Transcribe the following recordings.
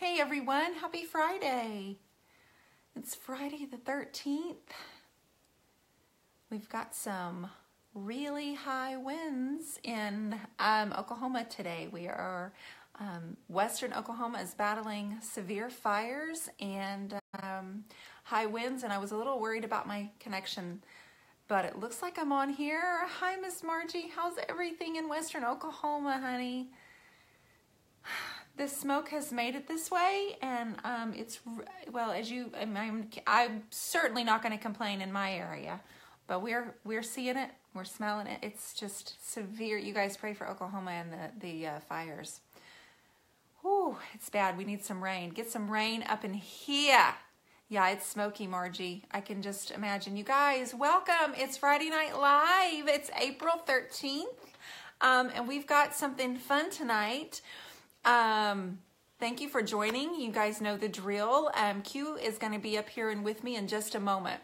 Hey everyone, happy Friday. It's Friday the 13th. We've got some really high winds in um, Oklahoma today. We are, um, western Oklahoma is battling severe fires and um, high winds, and I was a little worried about my connection, but it looks like I'm on here. Hi, Miss Margie. How's everything in western Oklahoma, honey? The smoke has made it this way and um, it's well as you I'm, I'm, I'm certainly not going to complain in my area but we're we're seeing it we're smelling it. It's just severe. You guys pray for Oklahoma and the the uh, fires. Whew, it's bad. We need some rain. Get some rain up in here. Yeah it's smoky Margie. I can just imagine. You guys welcome. It's Friday Night Live. It's April 13th um, and we've got something fun tonight um, thank you for joining. You guys know the drill. Um, Q is going to be up here and with me in just a moment.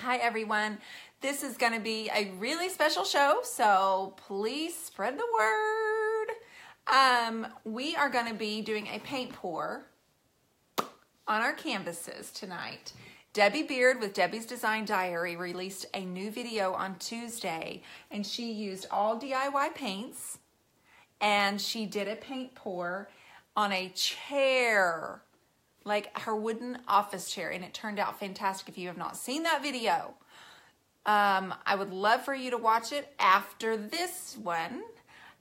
Hi, everyone. This is going to be a really special show, so please spread the word. Um, we are going to be doing a paint pour on our canvases tonight. Debi Beard with Debi's Design Diary released a new video on Tuesday, and she used all DIY paints and she did a paint pour on a chair, like her wooden office chair, and it turned out fantastic. If you have not seen that video, um, I would love for you to watch it after this one.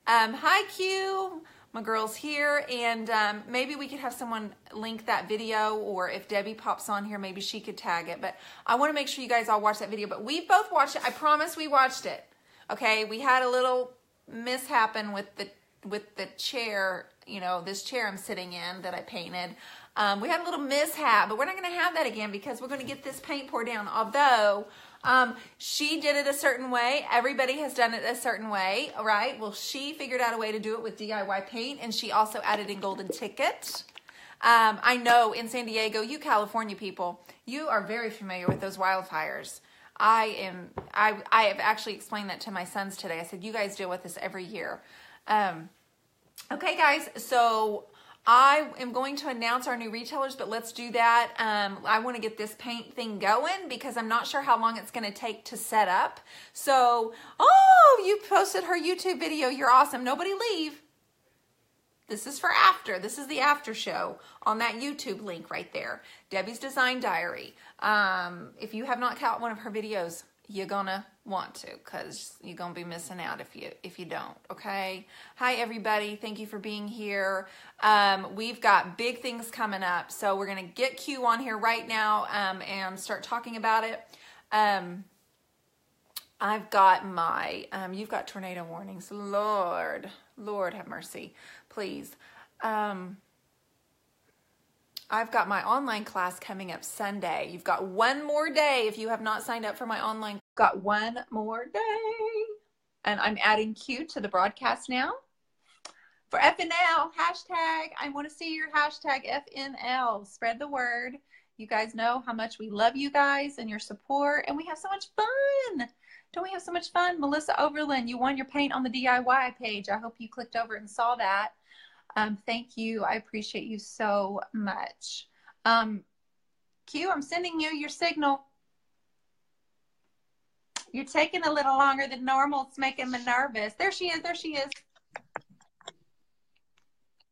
Um, hi, Q. My girl's here, and um, maybe we could have someone link that video, or if Debi pops on here, maybe she could tag it. But I want to make sure you guys all watch that video. But we both watched it. I promise we watched it. Okay, we had a little mishappen with the with the chair, you know, this chair I'm sitting in that I painted. Um, we had a little mishap, but we're not going to have that again because we're going to get this paint poured down. Although um, she did it a certain way, everybody has done it a certain way, right? Well, she figured out a way to do it with DIY paint, and she also added in golden ticket. Um, I know in San Diego, you California people, you are very familiar with those wildfires. I am. I I have actually explained that to my sons today. I said, "You guys deal with this every year." Um, okay, guys, so I am going to announce our new retailers, but let's do that. Um, I want to get this paint thing going because I'm not sure how long it's going to take to set up. So, oh, you posted her YouTube video. You're awesome. Nobody leave. This is for after. This is the after show on that YouTube link right there. Debi's Design Diary. Um, if you have not caught one of her videos, you're gonna want to because you're gonna be missing out if you if you don't okay? Hi everybody. Thank you for being here. Um, we've got big things coming up so we're gonna get q on here right now um, and start talking about it. Um, i've got my um, you've got tornado warnings. Lord lord have mercy please. Um, I've got my online class coming up Sunday. You've got one more day if you have not signed up for my online. Got one more day. And I'm adding Q to the broadcast now. For FNL, hashtag, I want to see your hashtag FNL. Spread the word. You guys know how much we love you guys and your support, and we have so much fun. Don't we have so much fun? Melissa Overland, you won your paint on the DIY page. I hope you clicked over and saw that. Um, thank you. I appreciate you so much. Um, Q, I'm sending you your signal. You're taking a little longer than normal. It's making me nervous. There she is. There she is.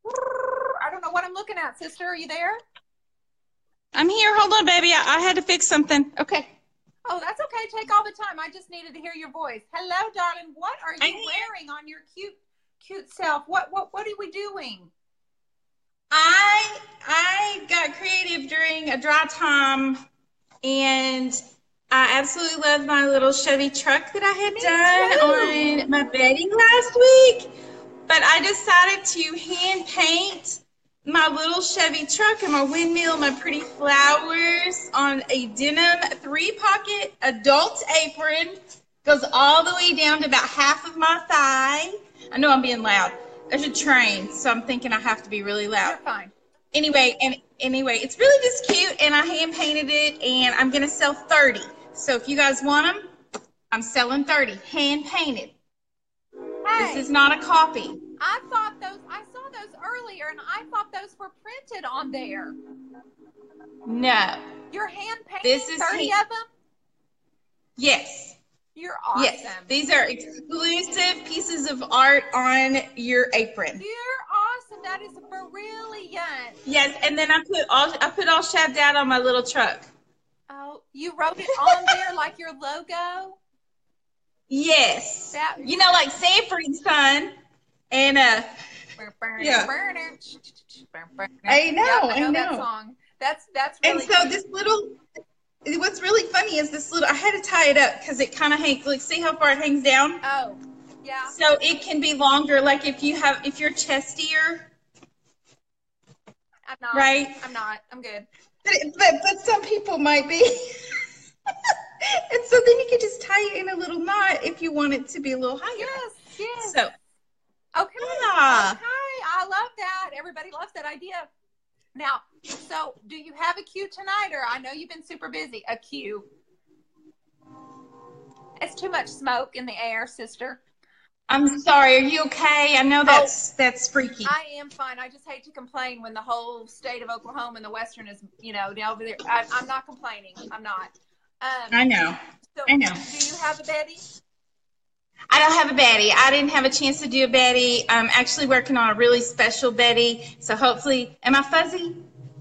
I don't know what I'm looking at, sister. Are you there? I'm here. Hold on, baby. I, I had to fix something. Okay. Oh, that's okay. Take all the time. I just needed to hear your voice. Hello, darling. What are you wearing on your cute cute self. What what what are we doing? I I got creative during a dry time and I absolutely love my little Chevy truck that I had done on my bedding last week. But I decided to hand paint my little Chevy truck and my windmill, my pretty flowers on a denim three pocket adult apron. Goes all the way down to about half of my thigh. I know I'm being loud. There's a train, so I'm thinking I have to be really loud. You're fine. Anyway, and anyway, it's really just cute, and I hand painted it, and I'm gonna sell 30. So if you guys want them, I'm selling 30, hand painted. Hey, this is not a copy. I thought those. I saw those earlier and I thought those were printed on there. No. You're hand painting This is 30 hand- of them? Yes. You're awesome. Yes. These are exclusive pieces of art on your apron. You're awesome. That is brilliant. Yes, and then I put all I put All Shabbed Out on my little truck. You wrote it on there like your logo? Yes. That You know, like Sanford and Son. And uh Yeah. I know, Yeah, I I know that song. That's that's really and so cute. this little what's really funny is this little I had to tie it up because it kind of hangs like see how far it hangs down? Oh, yeah. So it can be longer, like if you have if you're chestier, I'm not. right? I'm not. I'm good. But, but but some people might be. and so then you can just tie it in a little knot if you want it to be a little higher. Yes, yes. So Okay. Yeah. Okay. I love that. Everybody loves that idea. Now, so do you have a cue tonight, or I know you've been super busy? A cue. It's too much smoke in the air, sister. I'm sorry. Are you okay? I know that's that's freaky. I am fine. I just hate to complain when the whole state of Oklahoma and the Western is, you know, down over there. I, I'm not complaining. I'm not. Um, I know. so I know. Do you have a Betty? I don't have a Betty. I didn't have a chance to do a Betty. I'm actually working on a really special Betty. So hopefully, am I fuzzy?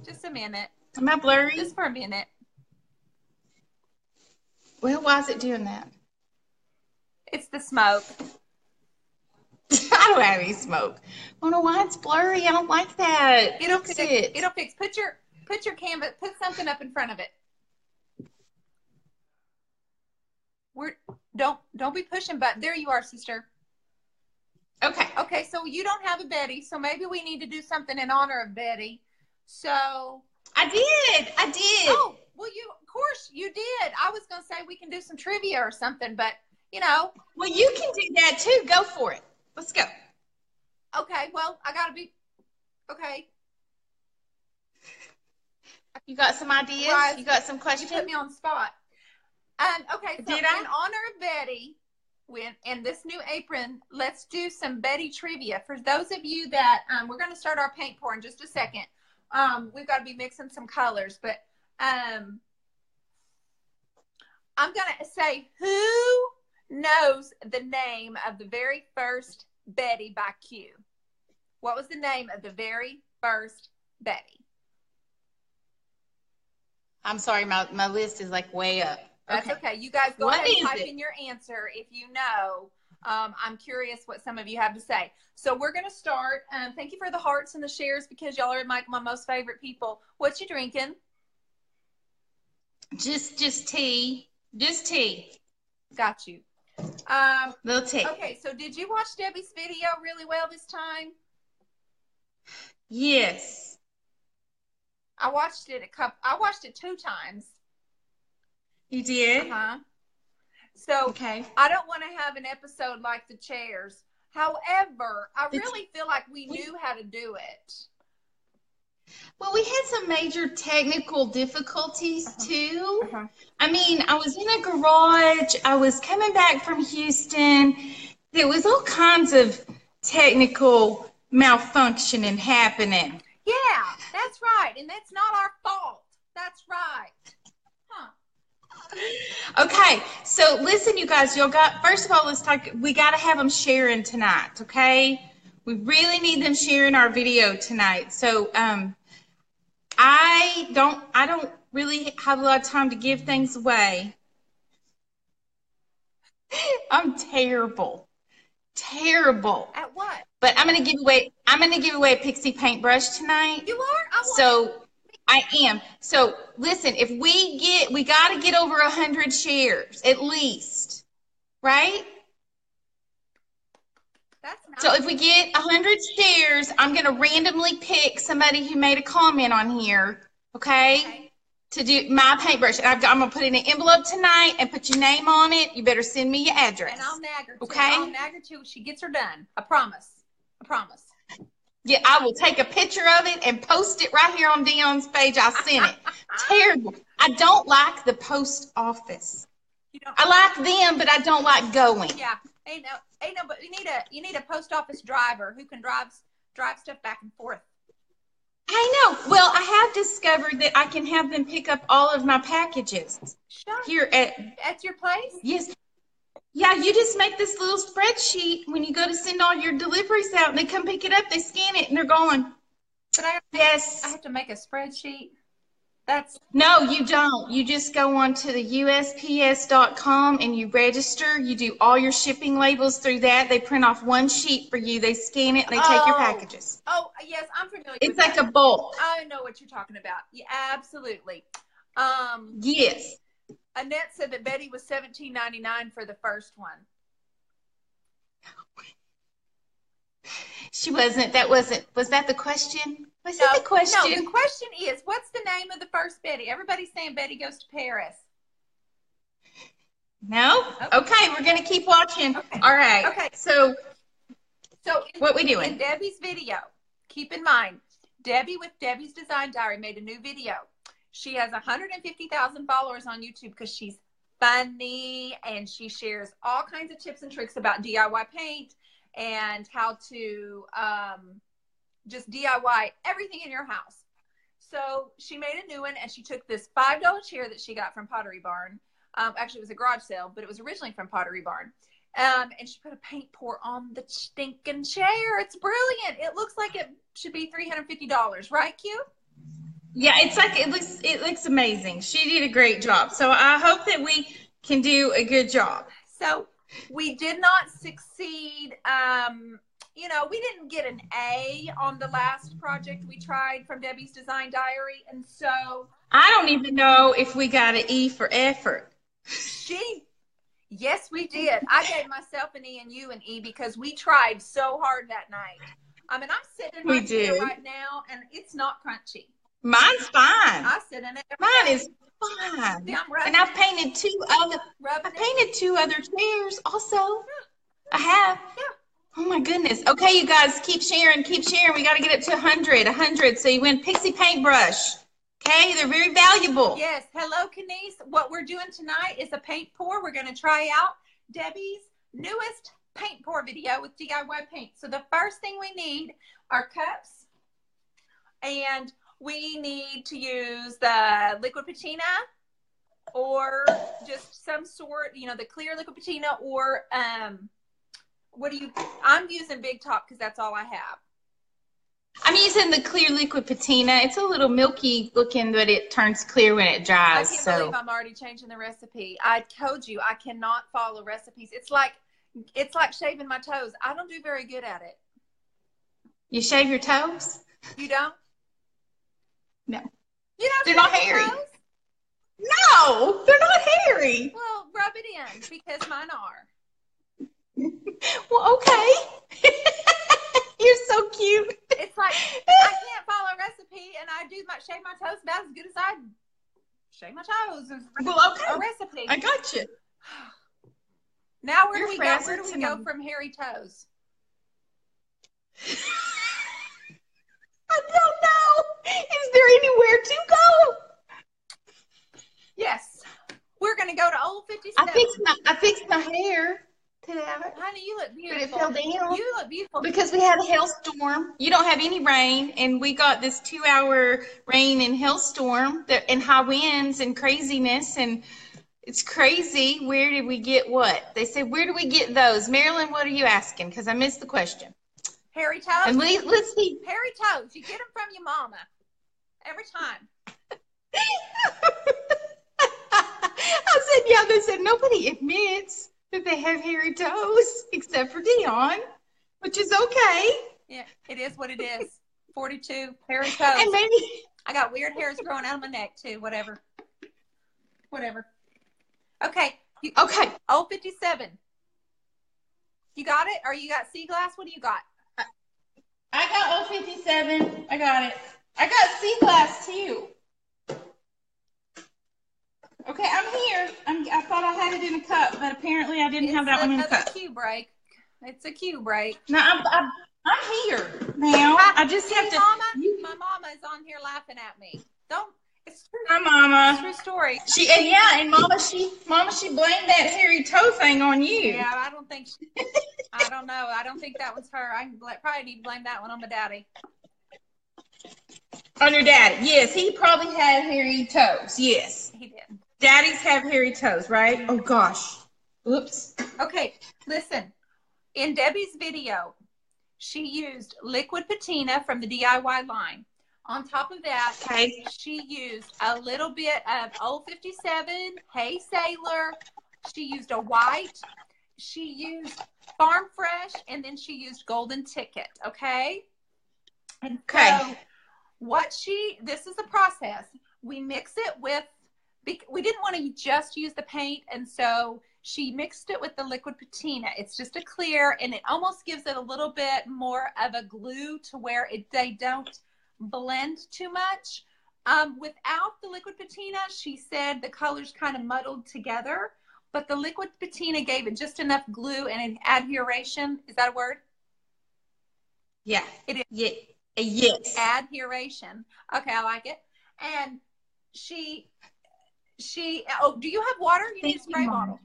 Just a minute. Am I blurry? Just for a minute. Well, why is it doing that? It's the smoke. I don't have any smoke. Oh, I don't know why it's blurry. I don't like that. It'll Fix fix. it. It'll fix. Put your put your canvas. Put something up in front of it. We're don't don't be pushing. But there you are, sister. Okay. Okay, so you don't have a Betty, so maybe we need to do something in honor of Betty. So I did. I did. oh well, you of course you did. I was gonna say we can do some trivia or something, but you know, Well, you can do that too. Go for it. Let's go. okay. Well, I gotta be okay. You got some ideas? Right. You got some questions? You put me on the spot. Um, okay, so Did I? in honor of Betty, when and this new apron, let's do some Betty trivia. For those of you that um, we're going to start our paint pour in just a second. Um, we've got to be mixing some colors, but um, I'm going to say who knows the name of the very first Betty by Q. What was the name of the very first Betty? I'm sorry, my, my list is like way up. That's okay. You guys go What ahead and type it? in your answer if you know. Um, I'm curious what some of you have to say. So we're going to start. Um, thank you for the hearts and the shares because y'all are my, my most favorite people. What you drinking? Just just tea. Just tea. Got you. Um, Little tea. okay, so did you watch Debi's video really well this time? Yes. I watched it a couple. I watched it two times. You did? Uh-huh. So Okay. I don't want to have an episode like the chairs. However, I really feel like we knew how to do it. Well, we had some major technical difficulties Uh-huh. too. Uh-huh. I mean, I was in a garage. I was coming back from Houston. There was all kinds of technical malfunctioning happening. Yeah, that's right. And that's not our fault. That's right. Huh. Okay, so listen, you guys. Y'all got first of all, let's talk. We got to have them sharing tonight. Okay, we really need them sharing our video tonight. So, um, I don't, I don't really have a lot of time to give things away. I'm terrible, terrible. At what? But I'm gonna give away. I'm gonna give away a pixie paintbrush tonight. You are? I So I am. So listen, if we get, we got to get over a hundred shares at least, right? So if we get a hundred shares, I'm gonna randomly pick somebody who made a comment on here, okay, okay. to do my paintbrush. And I've got, I'm gonna put it in an envelope tonight and put your name on it. You better send me your address. And I'll nag her too. Okay. I'll nag her too she gets her done. I promise. I promise. Yeah, I will take a picture of it and post it right here on Dionne's page. I sent it. Terrible. I don't like the post office. I like them, but I don't like going. yeah. Ain't no. Ain't no. But you need a. You need a post office driver who can drive drive stuff back and forth. I know. Well, I have discovered that I can have them pick up all of my packages Sure. here at At your place? yes. Yeah, you just make this little spreadsheet when you go to send all your deliveries out, and they come pick it up, they scan it, and they're gone. But I, Yes. I have to make a spreadsheet. That's No, you don't. You just go on to the USPS.com and you register. You do all your shipping labels through that. They print off one sheet for you. They scan it and they take your Oh. packages. oh yes, I'm familiar. It's like that. a bulk. I know what you're talking about. Yeah, absolutely. Um, Yes. Annette said that Betty was seventeen ninety nine for the first one. She wasn't. That wasn't. Was that the question? Was that the No, question? the question is, what's the name of the first Betty? Everybody's saying Betty goes to Paris. No? Okay. Okay, we're going to keep watching. Okay. All right. Okay. So, So in, what we doing? in? Debi's video, keep in mind, Debi with Debi's Design Diary made a new video. She has 150,000 followers on YouTube because she's funny and she shares all kinds of tips and tricks about DIY paint and how to um, just DIY everything in your house. So she made a new one and she took this $5 chair that she got from Pottery Barn. Um, actually, it was a garage sale, but it was originally from Pottery Barn. Um, and she put a paint pour on the stinking chair. It's brilliant. It looks like it should be $350, right, Q? Yeah, it's like it looks it looks amazing. She did a great job. So, I hope that we can do a good job. So we did not succeed. Um, you know, we didn't get an A on the last project we tried from Debi's Design Diary. And so I don't even know if we got an E for effort. she, yes, we did. I gave myself an E and you an E because we tried so hard that night. I mean, I'm sitting We did. right now and it's not crunchy. Mine's fine. I sit in it. Mine day. is fine. See, And I've painted two other rubbing I it. painted two other chairs also. I have. Yeah. Oh my goodness. Okay, you guys keep sharing, keep sharing. We got to get it to 100, 100. So you win Pixie Paintbrush. Okay, they're very valuable. Yes. Hello, Kenise. What we're doing tonight is a paint pour. We're going to try out Debi's newest paint pour video with DIY paint. So the first thing we need are cups and we need to use the liquid patina or just some sort, you know, the clear liquid patina or um what do you I'm using Big Top because that's all I have. I'm using the clear liquid patina. It's a little milky looking, but it turns clear when it dries I can't So believe I'm already changing the recipe. I told you I cannot follow recipes. It's like it's like shaving my toes. I don't do very good at it. you shave your toes? You don't? No. You don't They're not hairy. toes? No, they're not hairy. Well, rub it in because mine are. Well, okay. You're so cute. It's like I can't follow a recipe and I do my shave my toes about as good as I shave my toes. Well, A okay. recipe. I got you. Now where You're do we go? Where do we to go from hairy toes? I don't know. Is there anywhere to go? Yes. We're gonna go to old fifty I fixed my I fixed my hair today Honey, you look but it beautiful. fell down You look beautiful. because we had a hailstorm. You don't have any rain, and we got this two-hour rain and hailstorm that, and high winds and craziness, and it's crazy. Where did we get what? They said, where do we get those? Marilyn, what are you asking? Because I missed the question. Harry toes. And we, let's see. Hairy toes. You get them from your mama every time. I said, yeah, they said nobody admits that they have hairy toes except for Dionne, which is okay. Yeah, it is what it is. 42 hairy toes. And maybe, I got weird hairs growing out of my neck too. Whatever. Whatever. Okay. You, okay, old 57. You got it? Or you got sea glass? What do you got? I got 057. I got it. I got sea glass too. Okay, I'm here. I'm, I thought I had it in a cup, but apparently I didn't have that one in a cup. cue break. It's a cue break. No, I'm, I'm, I'm here now. I just See, have to. Mama? You- My mama is on here laughing at me. Don't. It's true. It's a Mama. true story. She and yeah, and Mama, she Mama, she blamed that hairy toe thing on you. Yeah, I don't think she, I don't know. I don't think that was her. I probably need to blame that one on my daddy. On your daddy. Yes, he probably had hairy toes. Yes. Daddies have hairy toes, right? Oh gosh. Oops. Okay, listen. In Debbie's video, she used liquid patina from the DIY line. On top of that, okay. she used a little bit of Old 57, Hey Sailor. She used a white. She used Farm Fresh, and then she used Golden Ticket. Okay. And okay. so, what she this is the process. We mix it with. We didn't want to just use the paint, and so she mixed it with the liquid patina. It's just a clear, and it almost gives it a little bit more of a glue to where it they don't blend too much. Um, without the liquid patina, she said the colors kind of muddled together, but the liquid patina gave it just enough glue and an adheration. Is that a word? Yeah. It is. Yeah. Yes. Adheration. Okay, I like it. And she, she. Oh, do you have water? You Thank need a spray you, bottle.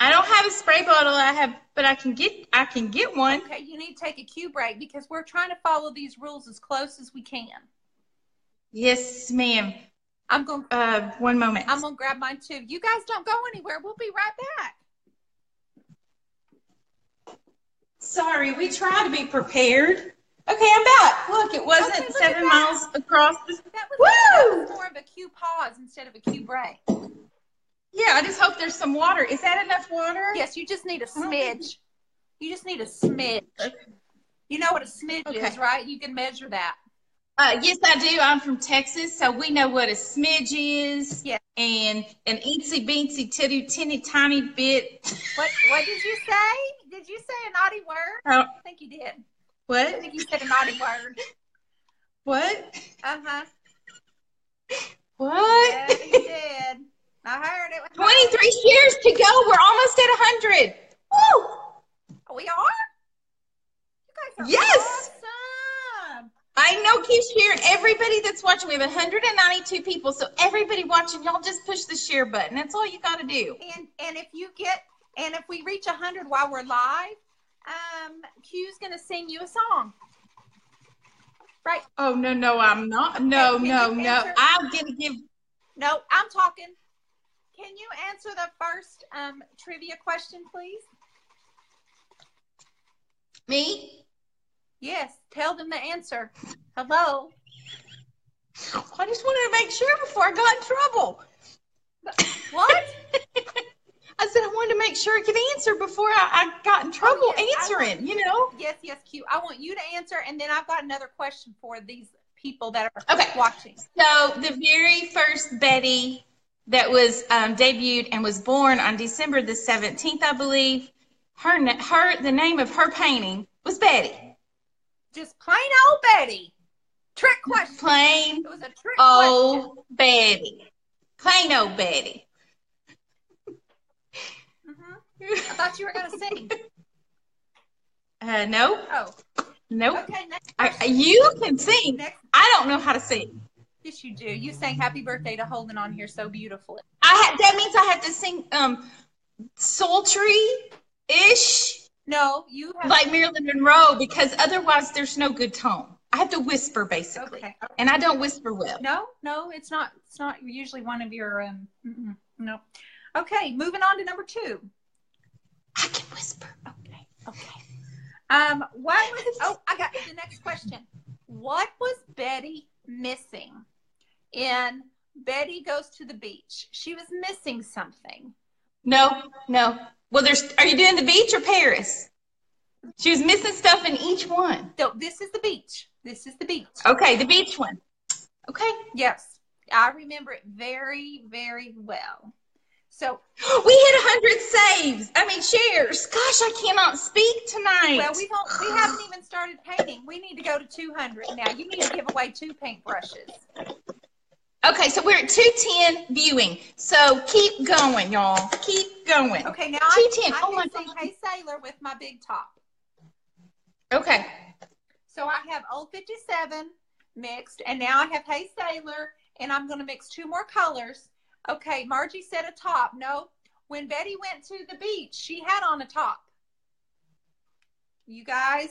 I don't have a spray bottle. I have, but I can get I can get one. Okay, you need to take a cue break because we're trying to follow these rules as close as we can. Yes, ma'am. I'm going. Uh, one moment. I'm gonna grab mine too. You guys don't go anywhere. We'll be right back. Sorry, we try to be prepared. Okay, I'm back. Look, it wasn't okay, seven miles across the. That was, Woo! That was more of a cue pause instead of a cue break. Yeah, I just hope there's some water. Is that enough water? Yes, you just need a smidge. You just need a smidge. You know what a smidge okay. is, right? You can measure that. Uh, yes, I do. I'm from Texas, so we know what a smidge is. Yeah. And an eensy beensy titty teeny tiny bit. What What did you say? Did you say a naughty word? Oh. I think you did. What? I think you said a naughty word. What? Uh huh. What? Yeah, you did. I heard it. 23 years to go. We're almost at 100. Woo! We are? You guys are yes. awesome. I know keep sharing. Everybody that's watching, we have 192 people. So everybody watching, y'all just push the share button. That's all you got to do. And and if you get and if we reach 100 while we're live, um, Q's gonna sing you a song. Right. Oh no, no, I'm not. No, no, no. I'm gonna give. No, I'm talking. Can you answer the first um, trivia question, please? Me? Yes. Tell them the answer. Hello. I just wanted to make sure before I got in trouble. What? Make sure I could answer before I, I got in trouble oh, yes, answering, want, you know? Yes, yes, Q. I want you to answer, and then I've got another question for these people that are okay. watching. So the very first Betty that was um, debuted and was born on December the 17th, I believe. Her, her, the name of her painting was Betty. Just plain old Betty. Trick question. Plain it was a trick old question. Betty. Plain old Betty. Mm-hmm. I thought you were going to sing. Uh, no. Oh. Nope. Okay, I, you can sing. Next. I don't know how to sing. Yes, you do. You sang "Happy Birthday" to Holden on here so beautifully. I ha- that means I have to sing um sultry ish. No, you have like Marilyn Monroe because otherwise there's no good tone. I have to whisper basically, okay. and I don't whisper well. No, no, it's not. It's not usually one of your um. No. Okay, moving on to number two. I can whisper. Okay. Okay. Um, what was? Oh, I got the next question. What was Betty missing and Betty goes to the beach. She was missing something. No, no. Well, there's. Are you doing the beach or Paris? She was missing stuff in each one. So this is the beach. This is the beach. Okay, the beach one. Okay. Yes, I remember it very, very well. So we hit hundred saves. I mean shares. Gosh, I cannot speak tonight. Well, we don't. We haven't even started painting. We need to go to two hundred now. You need to give away two paintbrushes. Okay, so we're at two ten viewing. So keep going, y'all. Keep going. Okay, now two ten. I, I oh my God. Hey Sailor with my big top. Okay. So I have old fifty seven mixed, and now I have Hey Sailor, and I'm going to mix two more colors. Okay, Margie said a top. No, when Betty went to the beach, she had on a top. you guys,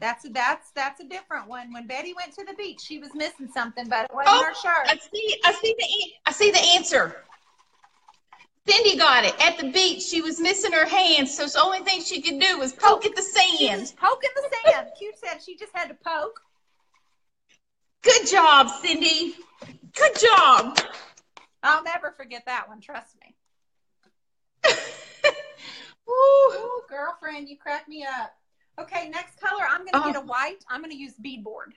that's a, that's that's a different one. When Betty went to the beach, she was missing something, but it wasn't Oh, her shirt. I see. I see the. I see the answer. Cindy got it at the beach. She was missing her hands, so the only thing she could do was poke at the She was sand. the sand. Cute said she just had to poke. Good job, Cindy. Good job. I'll never forget that one. Trust me. Woo. Ooh, girlfriend, you crack me up. Okay, next color. I'm gonna Oh. get a white. I'm gonna use beadboard.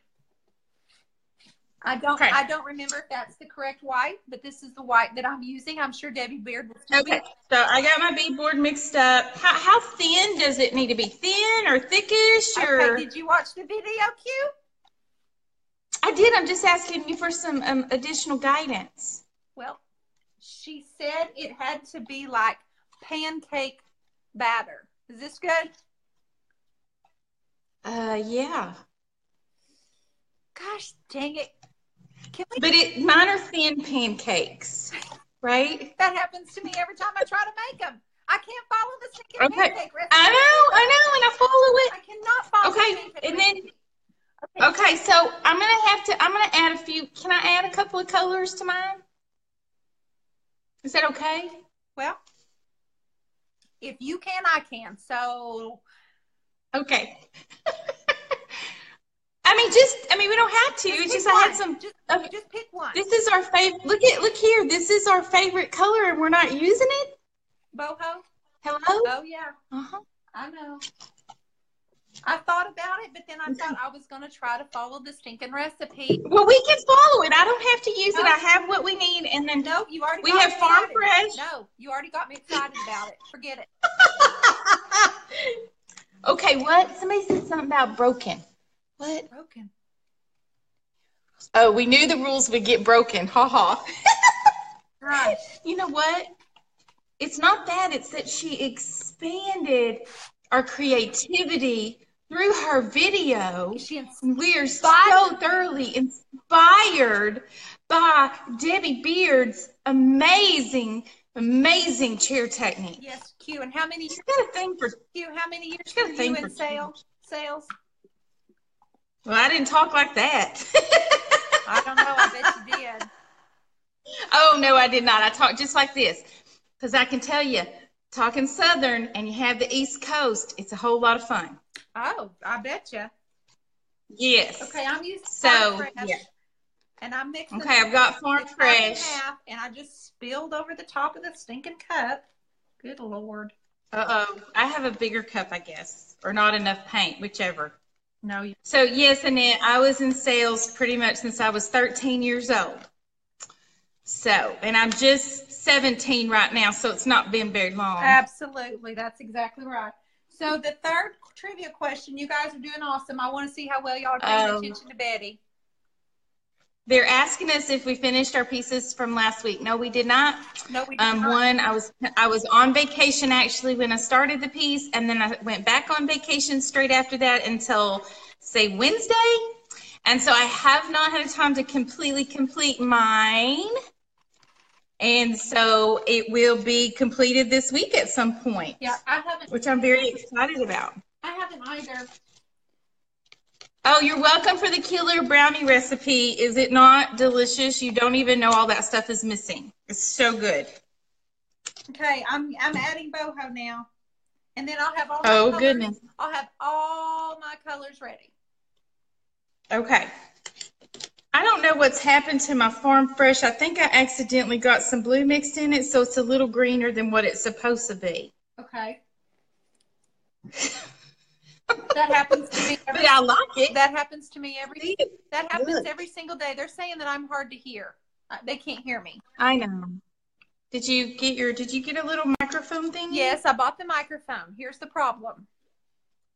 I don't. Okay. I don't remember if that's the correct white, but this is the white that I'm using. I'm sure Debi Beard will Okay, be. so I got my beadboard mixed up. How, how thin does it need to be? Thin or thickish or? Okay, did you watch the video, Q? I did. I'm just asking you for some um, additional guidance. Well, she said it had to be like pancake batter. Is this good? Uh, yeah. Gosh, dang it! Can we? But it mine are thin pancakes, right? That happens to me every time I try to make them. I can't follow the stinking Okay. pancake recipe. I know, I know, and I follow it. I cannot follow. Okay, the and then- recipe. Okay, so I'm gonna have to. I'm gonna add a few. Can I add a couple of colors to mine? Is that okay? Well, if you can, I can. So Okay. I mean, just. I mean, we don't have to. It's pick just I had some. Just, Okay. just pick one. This is our favorite. Look at look here. This is our favorite color, and we're not using it. Boho. Hello. Oh yeah, Uh-huh. I know. I thought about it, but then I thought I was going to try to follow the stinking recipe. Well, we can follow it. I don't have to use it. I have what we need, and then No, you already. We got have me Farm excited. Fresh. No, you already got me excited about it. Forget it. okay, what? Somebody said something about broken. What? Broken. Oh, we knew the rules would get broken. Ha ha. right. you know what? It's not that. It's that she expanded our creativity through her video. She We are so thoroughly inspired by Debi Beard's amazing, amazing chair technique. Yes, Q. And how many She's got a thing for. Q? How many years got a thing in for sales? Sales? Well, I didn't talk like that. I don't know. I bet you did. Oh no, I did not. I talked just like this because I can tell you, talking Southern and you have the East Coast, it's a whole lot of fun. Oh, I bet you. Yes. Okay, I'm using So, Farm fresh, yeah. and I'm mixing. Okay, I've got Farm Fresh. half, and I just spilled over the top of the stinking cup. Good lord. Uh oh, I have a bigger cup, I guess, or not enough paint, whichever. No, you. So yes, Annette, I was in sales pretty much since I was 13 years old. So, and I'm just 17 right now, so it's not been very long. Absolutely, that's exactly right. So the third trivia question, you guys are doing awesome. I want to see how well y'all are paying Oh. attention to Betty. They're asking us if we finished our pieces from last week. No, we did not. No, we did Um, not. one, I was I was on vacation actually when I started the piece, and then I went back on vacation straight after that until say Wednesday, and so I have not had time to completely complete mine, and so it will be completed this week at some point, Yeah, I haven't. which I'm very excited about. I haven't either. Oh, you're welcome for the killer brownie recipe. Is it not delicious? You don't even know all that stuff is missing. It's so good. Okay, I'm I'm adding boho now, and then I'll have all. My Oh, colors- goodness. I'll have all my colors ready. Okay. I don't know what's happened to my Farm Fresh. I think I accidentally got some blue mixed in it, so it's a little greener than what it's supposed to be. Okay. that happens to me. Every, But I like it. that happens to me every. That happens Good. every single day. They're saying that I'm hard to hear. Uh, They can't hear me. I know. Did you get your? Did you get a little microphone thing? Yes, I bought the microphone. Here's the problem,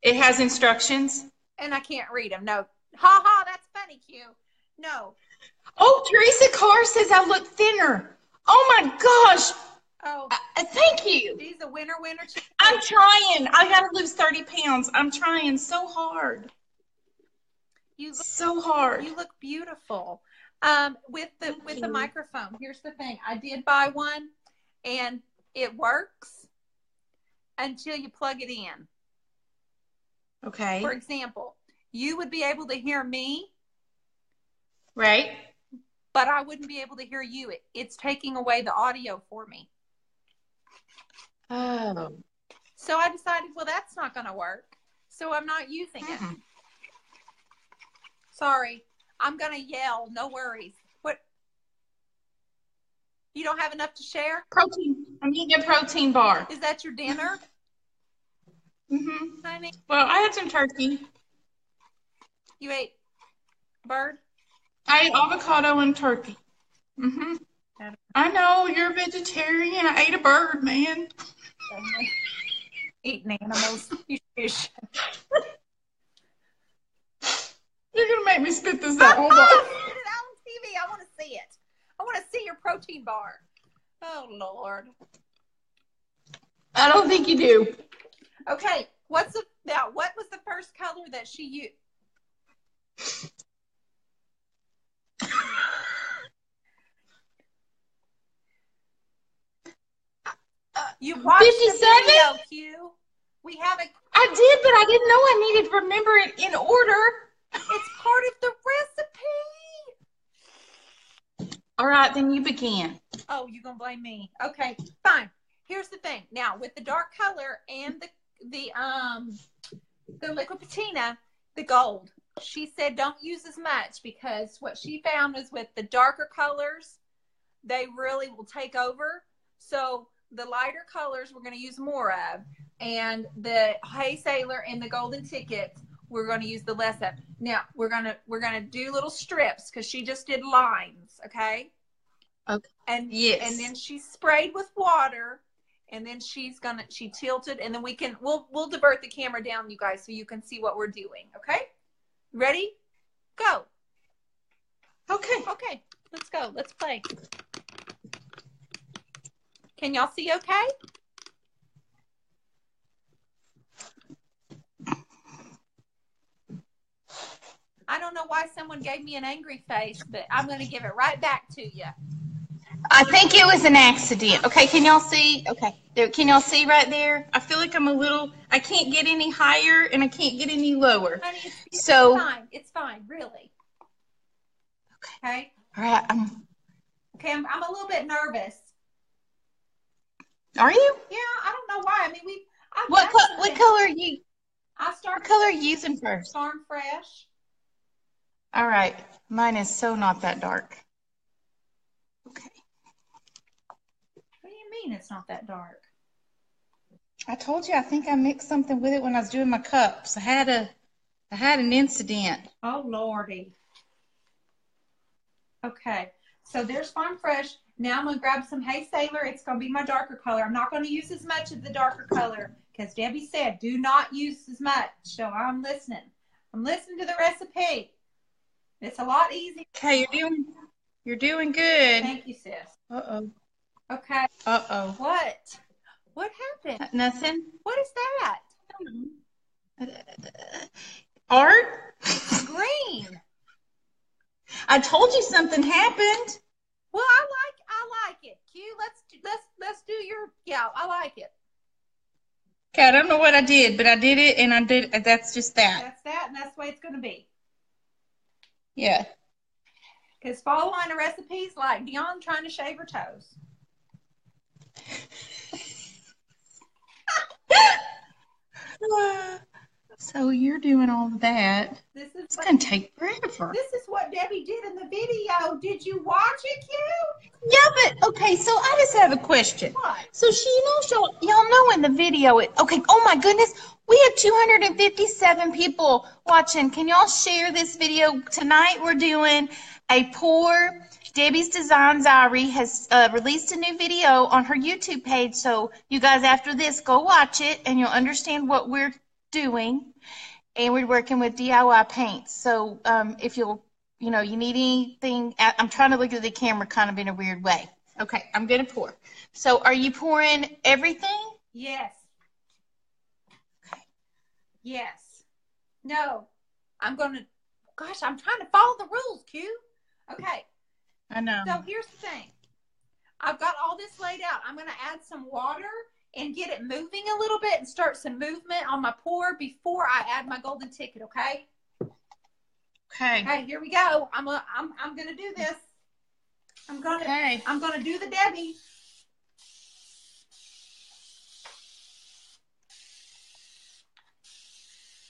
It has instructions. and I can't read them. No, ha ha. That's funny, Q. No. Oh, Teresa Carr says I look thinner. Oh my gosh! Oh, Uh, thank you. she's a winner, winner. chicken. I'm trying. I gotta lose thirty pounds. I'm trying so hard, You look, so hard. you look beautiful. Um, with the with the microphone. Here's the thing. I did buy one, and it works until you plug it in. Okay. For example, you would be able to hear me, Right. but I wouldn't be able to hear you. It, it's taking away the audio for me. Oh. So I decided, well, that's not going to work. So I'm not using it. Mm-mm. Sorry. I'm going to yell. No worries. What? You don't have enough to share? Protein. I'm eating a protein bar. Is that your dinner, Mm-hmm. honey? Well, I had some turkey. You ate bird? I ate avocado and turkey. Mm-hmm. I know you're a vegetarian. I ate a bird, man. Eating animals. You should. You're gonna make me spit this out. Hold on. Put it out on TV. I want to see it. I want to see your protein bar. Oh Lord. I don't think you do. Okay. What's the now? What was the first color that she used? You watched 57? the video, Q. We have a. I did, but I didn't know I needed to remember it in order. It's part of the recipe. All right, then you begin. Oh, you're gonna blame me? Okay, fine. Here's the thing. Now, with the dark color and the the um the liquid patina, the gold, she said don't use as much because what she found is with the darker colors, they really will take over. So the lighter colors we're going to use more of, and the Hey Sailor and the Golden Ticket we're going to use the less of. Now we're gonna we're gonna do little strips because she just did lines. Okay. Okay. And Yes. and then she sprayed with water and then she's gonna she tilted and then we can we'll we'll divert the camera down you guys so you can see what we're doing okay ready? Go. Okay. okay let's go. Let's play. Can y'all see okay? I don't know why someone gave me an angry face, but I'm going to give it right back to you. I think it was an accident. Okay, can y'all see? Okay, there, can y'all see right there? I feel like I'm a little. I can't get any higher and I can't get any lower. Honey, it's, it's So- fine. It's fine, really. Okay. All right. Um, Okay. I'm, I'm a little bit nervous. are you? Yeah, I don't know why. I mean, we. I've What co- what color are you? I What color are you using first? Farm Fresh. All right. Mine is so not that dark. Okay. What do you mean it's not that dark? I told you I think I mixed something with it when I was doing my cups. I had a I had an incident. Oh lordy. Okay, so there's Farm Fresh. Now I'm gonna grab some Hey Sailor. It's gonna be my darker color. I'm not gonna use as much of the darker color because Debi said do not use as much. So I'm listening. I'm listening to the recipe. It's a lot easier. Okay, you're doing you're doing good. Thank you, sis. Uh oh. Okay, Uh oh. what? What happened? Nothing. What is that? Art? Green. I told you something happened. Well, I like I like it. Q, let's do- let's let's do your yeah. I like it. Okay, I don't know what I did, but I did it and I did that's just that. That's that, and that's the way it's gonna be. Yeah. Because following the recipe's like Dionne trying to shave her toes. So you're doing all of that. This is It's what, gonna take forever. this is what Debi did in the video. Did you watch it, Q? Yeah, but okay, so I just have a question. What? So she, you know, y'all, y'all know in the video, it, okay, oh my goodness, we have 257 people watching. Can y'all share this video? Tonight we're doing a pour. Debi's Designs Diary has uh, released a new video on her YouTube page. So you guys, after this, go watch it and you'll understand what we're doing. And we're working with DIY paints. So um, if you'll, you know, you need anything, I- I'm trying to look at the camera kind of in a weird way. Okay, I'm going to pour. So are you pouring everything? Yes. Okay. Yes. No. I'm gonna. Gosh, I'm trying to follow the rules, Q. Okay. I know. So here's the thing. I've got all this laid out. I'm going to add some water and get it moving a little bit and start some movement on my pour before I add my golden ticket, okay? Okay. Okay, here we go. I'm a, I'm I'm gonna do this. I'm gonna Okay. I'm gonna do the Debi.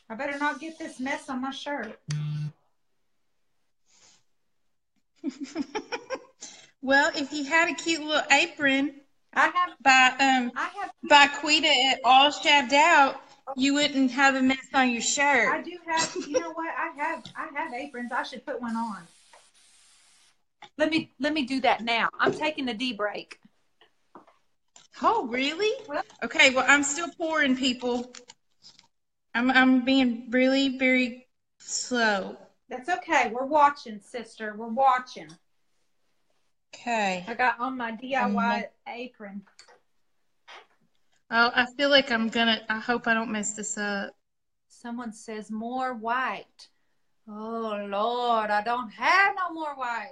I better not get this mess on my shirt. well, if you had a cute little apron I have by um I have by Quitta at All Shabbed Out, you wouldn't have a mess on your shirt. I do have you know what? I have I have aprons. I should put one on. Let me let me do that now. I'm taking a D break. Oh, really? Well- Okay. Well, I'm still pouring, people. I'm I'm being really very slow. That's okay. We're watching, sister. We're watching. Okay. I got on my DIY um, apron. Oh, I feel like I'm gonna. I hope I don't mess this up. Someone says more white. Oh Lord, I don't have no more white.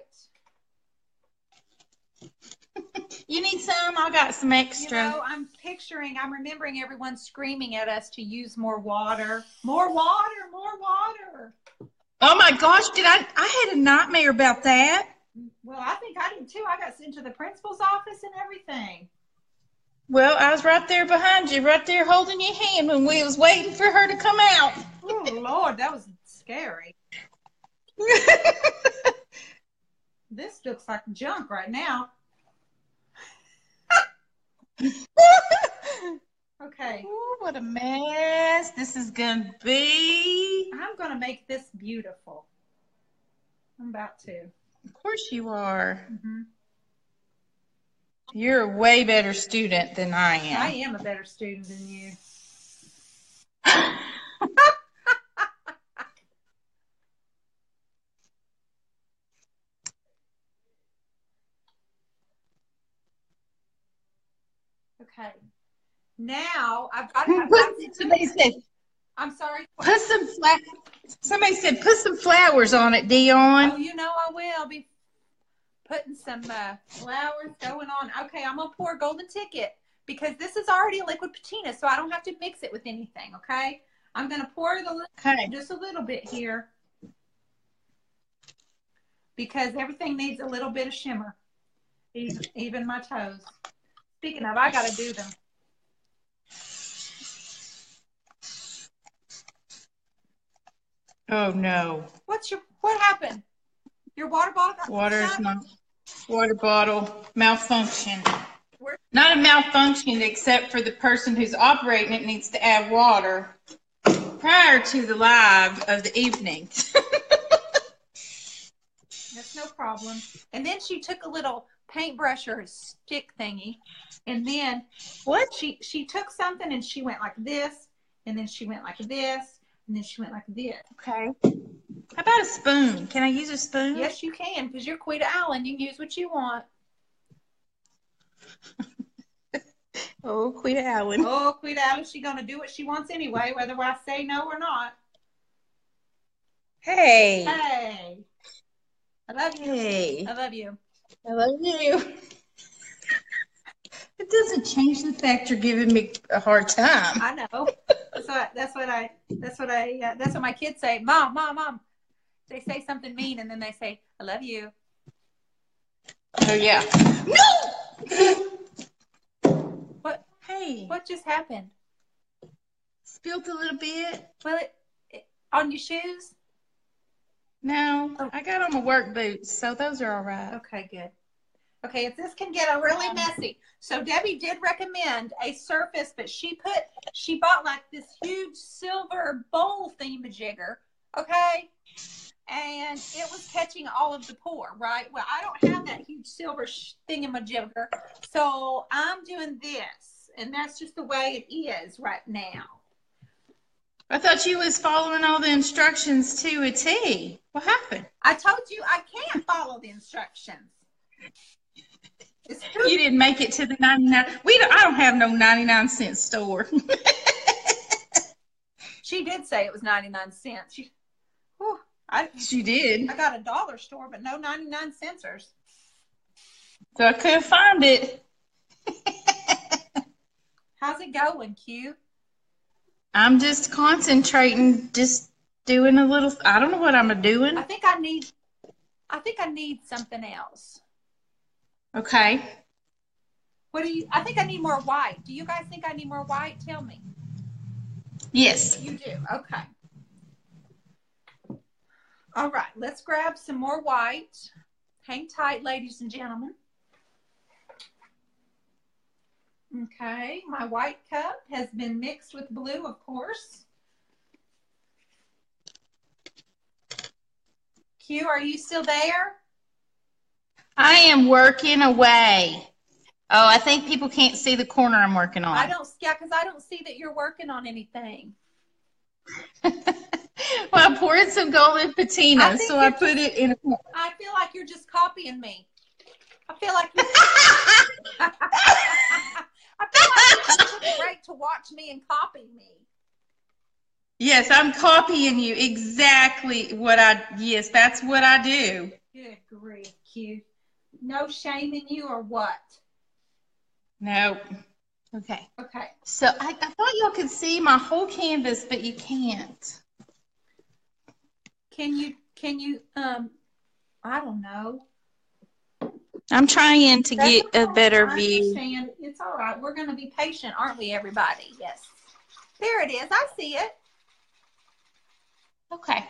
You need some? I got some You extra. know, I'm picturing, I'm remembering everyone screaming at us to use more water. More water, more water. Oh my gosh, did I? I had a nightmare about that. Well, I think I did too. I got sent to the principal's office and everything. Well, I was right there behind you, right there holding your hand when we was waiting for her to come out. Oh Lord, that was scary. This looks like junk right now. Okay, Ooh, what a mess this is gonna be. I'm gonna make this beautiful. I'm about to. Of course you are. hmm You're a way better student than I am. I am a better student than you. Okay. Now I've got. I've got Somebody said I'm sorry. put some fla- Somebody said put some flowers on it, Dionne. Oh, you know I will. I'll be putting some uh, flowers going on. Okay, I'm gonna pour golden ticket because this is already a liquid patina, so I don't have to mix it with anything. Okay, I'm gonna pour the Okay. just a little bit here because everything needs a little bit of shimmer, even, even my toes. Speaking of, I gotta do them. Oh no. What's your what happened? Your water bottle got Water not water bottle malfunction. Where- Not a malfunction except for the person who's operating it needs to add water prior to the live of the evening. That's no problem. And then she took a little paintbrush or stick thingy, and then what? she she took something and she went like this, and then she went like this, and then she went like this. Okay. How about a spoon? Can I use a spoon? Yes, you can, because you're Quitta Allen. You can use what you want. Oh, Quitta Allen. Oh, Quitta Allen, she gonna do what she wants anyway, whether I say no or not. Hey. Hey, I love you. Hey. I love you. I love you. It doesn't change the fact you're giving me a hard time. I know. That's what. That's what I. That's what I. Uh, that's what my kids say. Mom, mom, mom. They say something mean, and then they say, "I love you." Oh yeah. No. What? Hey. What just happened? Spilt a little bit. Well, it, it, on your shoes. No, Oh. I got on my work boots, so those are all right. Okay, good. Okay, if this can get a really um, messy. So Debi did recommend a surface, but she put she bought like this huge silver bowl thingamajigger. Okay. And it was catching all of the pour, right? Well, I don't have that huge silver thingamajigger. So I'm doing this. And that's just the way it is right now. I thought you was following all the instructions to a T. What happened? I told you I can't follow the instructions. You didn't make it to the 99. We don't, I don't have no 99 cent store. She did say it was 99 cents. She, whew, I, she did. I got a dollar store, but no 99 centers. So I couldn't find it. How's it going, Q? I'm just concentrating, just doing a little. I don't know what I'm doing. I think I need. I think I need something else. Okay. What do you? I think I need more white. Do you guys think I need more white? Tell me. Yes. You do. Okay. All right. Let's grab some more white. Hang tight, ladies and gentlemen. Okay, my white cup has been mixed with blue, of course. Q, are you still there? I am working away. Oh, I think people can't see the corner I'm working on. I don't, yeah, because I don't see that you're working on anything. well, I poured some golden patina, I so I put it in a corner. I feel like you're just copying me. I feel like you're, I feel like it's great to watch me and copy me. Yes, I'm copying you exactly what I. Yes, that's what I do. Good grief, Q. No shame in you or what? No. Okay. Okay. So I, I thought y'all could see my whole canvas, but you can't. Can you can you um I don't know. I'm trying to That's get a better I view. understand. It's all right. We're gonna be patient, aren't we, everybody? Yes. There it is. I see it. Okay.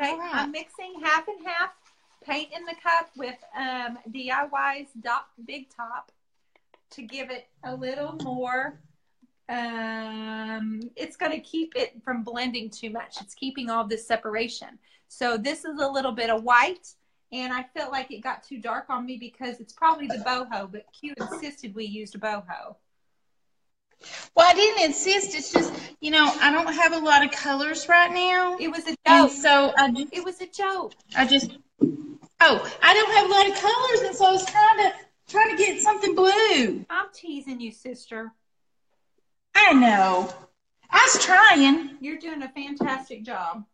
Okay. All right. I'm mixing half and half paint in the cup with um DIY's dot big top to give it a little more um it's going to keep it from blending too much. It's keeping all this separation. So this is a little bit of white and i felt like it got too dark on me because it's probably the boho but q insisted we used a boho. Well, I didn't insist. It's just, you know, I don't have a lot of colors right now. it was a And joke. so I just, it was a joke. I just, oh, I don't have a lot of colors. And so I was trying to, trying to get something blue. i'm teasing you sister I know. I was trying. you're doing a fantastic job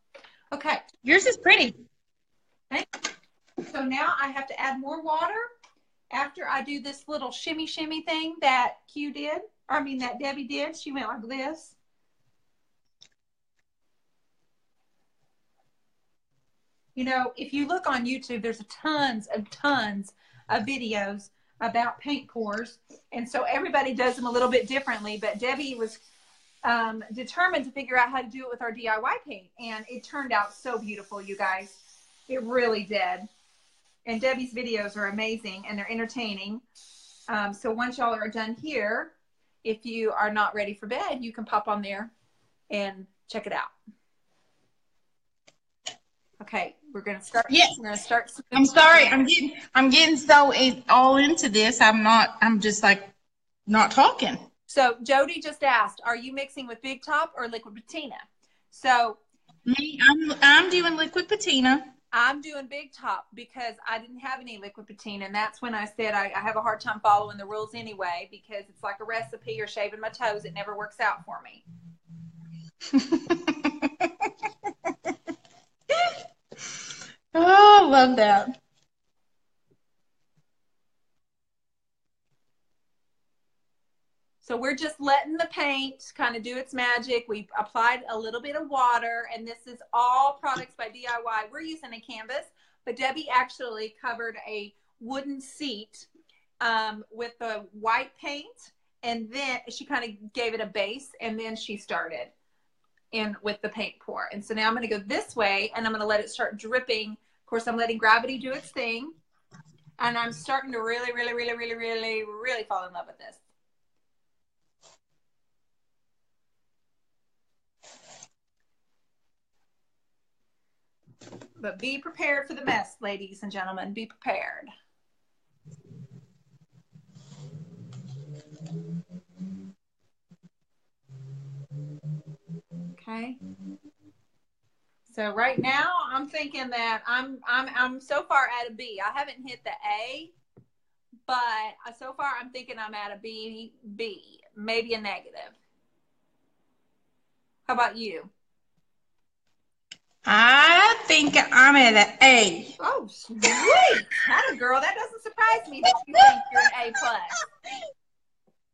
okay Yours is pretty. So now I have to add more water after I do this little shimmy shimmy thing that Q did. Or I mean that Debi did. She went like this. You know, if you look on YouTube, there's tons and tons of videos about paint pours. And so everybody does them a little bit differently. But Debi was um, determined to figure out how to do it with our DIY paint. And it turned out so beautiful, you guys. It really did. And Debi's videos are amazing and they're entertaining. Um, so once y'all are done here, if you are not ready for bed, you can pop on there and check it out. Okay, we're gonna start. Yes. we're gonna start. I'm sorry. I'm getting, I'm getting so in, all into this. I'm not, I'm just like not talking. So Jody just asked, "Are you mixing with Big Top or Liquid Patina?" So Me, I'm, I'm doing liquid patina. I'm doing Big Top because I didn't have any liquid patina, and that's when I said I, I have a hard time following the rules anyway because it's like a recipe or shaving my toes. It never works out for me. oh, love that. So we're just letting the paint kind of do its magic. We applied a little bit of water, and this is all products by DIY. We're using a canvas, but Debi actually covered a wooden seat um, with the white paint, and then she kind of gave it a base, and then she started in with the paint pour. And so now I'm going to go this way, and I'm going to let it start dripping. Of course, I'm letting gravity do its thing, and I'm starting to really, really, really, really, really, really fall in love with this. But be prepared for the mess, ladies and gentlemen. Be prepared. Okay. So right now I'm thinking that I'm I'm I'm so far at a B. I haven't hit the A, but so far I'm thinking I'm at a B B, maybe a negative. How about you? I think I'm at an A. Oh, sweet. Had a girl. That doesn't surprise me that you think you're an A plus.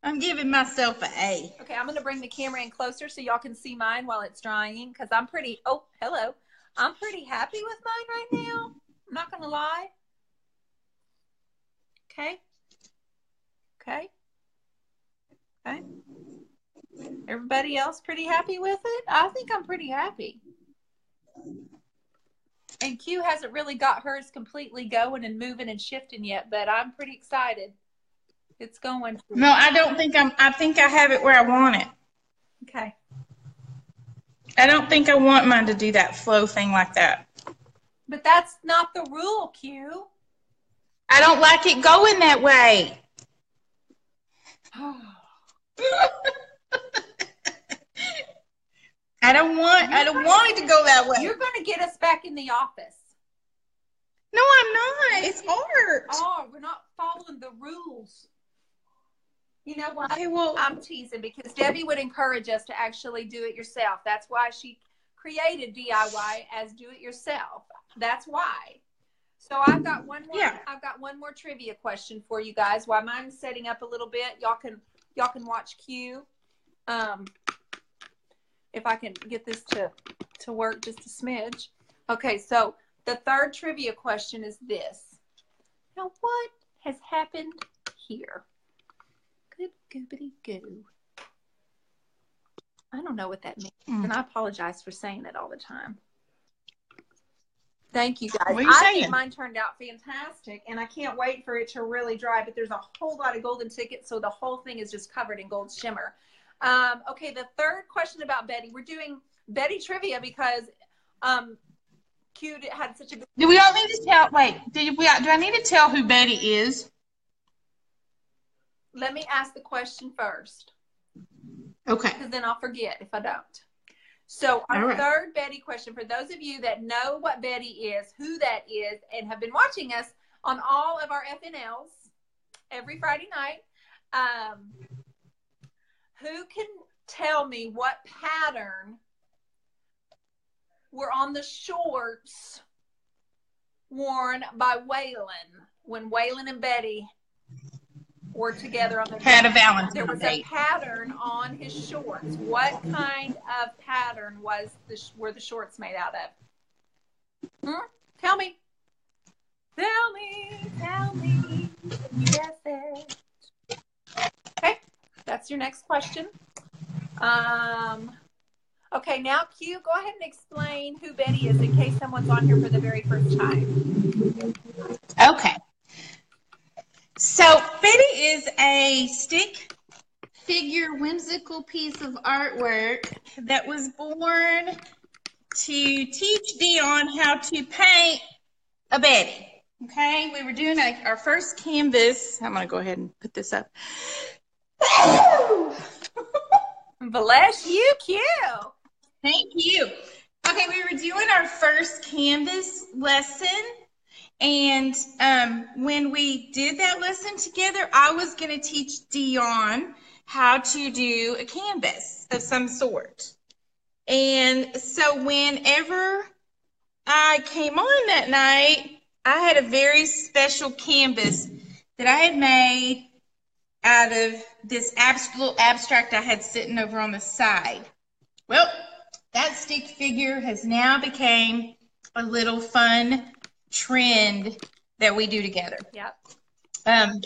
I'm giving myself an A. Okay, I'm going to bring the camera in closer so y'all can see mine while it's drying because I'm pretty, oh, hello. I'm pretty happy with mine right now. I'm not going to lie. Okay. Okay. Okay. Everybody else pretty happy with it? I think I'm pretty happy. And Q hasn't really got hers completely going and moving and shifting yet, but I'm pretty excited. It's going. No, I don't think I'm. I think I have it where I want it. Okay. I don't think I want mine to do that flow thing like that. But that's not the rule, Q. I don't like it going that way. I don't want. I don't want it to go that way. You're going to get us back in the office. No, I'm not. It's art. Oh, we're not following the rules. You know what? Okay, well, I'm teasing because Debi would encourage us to actually do it yourself. That's why she created DIY as do it yourself. That's why. So I've got one more Yeah. I've got one more trivia question for you guys. While mine's setting up a little bit, y'all can y'all can watch Q. Um if I can get this to to work just a smidge. Okay, so the third trivia question is this. Now what has happened here? Good goobity goo. I don't know what that means, Mm. and I apologize for saying it all the time. Thank you guys. You I saying? think mine turned out fantastic, and I can't wait for it to really dry. But there's a whole lot of golden tickets, so the whole thing is just covered in gold shimmer. Um, okay, the third question about Betty. We're doing Betty trivia because um, Q had such a good. do we all need to tell? Wait, did we? Do I need to tell who Betty is? Let me ask the question first. Okay. because then I'll forget if I don't. So, our right. third Betty question for those of you that know what Betty is, who that is, and have been watching us on all of our FNLs every Friday night, um, who can tell me what pattern were on the shorts worn by Waylon when Waylon and Betty were together on the Had a there Valentine's was a pattern on his shorts. What kind of pattern was the were the shorts made out of? Hmm? Tell me. Tell me. Tell me. Yes. it. Okay, that's your next question. Um. Okay, now Q, go ahead and explain who Betty is in case someone's on here for the very first time. Okay. So Betty is a stick figure whimsical piece of artwork that was born to teach Dionne how to paint a Betty. Okay, we were doing like our first canvas. I'm gonna go ahead and put this up. Bless you, Q. Thank you. Okay, we were doing our first canvas lesson. And um, when we did that lesson together, I was going to teach Dionne how to do a canvas of some sort. And so whenever I came on that night, I had a very special canvas that I had made out of this abs- little abstract I had sitting over on the side. Well, that stick figure has now became a little fun trend that we do together. Yep. Um,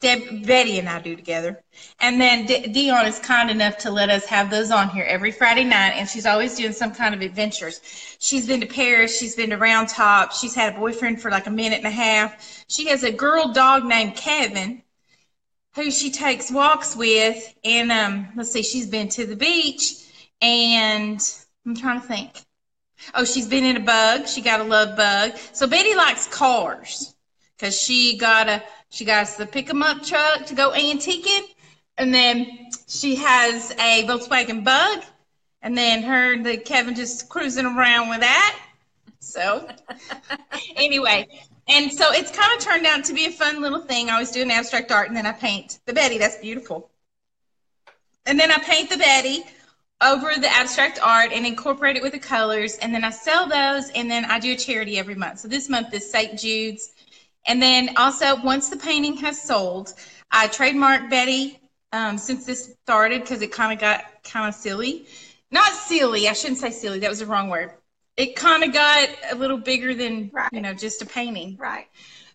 Deb, Betty and I do together, and then D- Dionne is kind enough to let us have those on here every Friday night, and she's always doing some kind of adventures. She's been to Paris, she's been to Round Top, she's had a boyfriend for like a minute and a half. She has a girl dog named Kevin, who she takes walks with, and um, let's see, she's been to the beach, and I'm trying to think. Oh, she's been in a bug. She got a love bug. So Betty likes cars because she got a she got the pick 'em up truck to go antiquing, and then she has a Volkswagen Bug, and then her and the Kevin just cruising around with that. So anyway, and so it's kind of turned out to be a fun little thing. I always do an abstract art, and then I paint the Betty. That's beautiful. And then I paint the Betty over the abstract art and incorporate it with the colors. And then I sell those, and then I do a charity every month. So this month is St. Jude's. And then also, once the painting has sold, I trademark Betty um, since this started because it kind of got kind of silly. Not silly, I shouldn't say silly. That was the wrong word. It kind of got a little bigger than Right. you know just a painting. Right.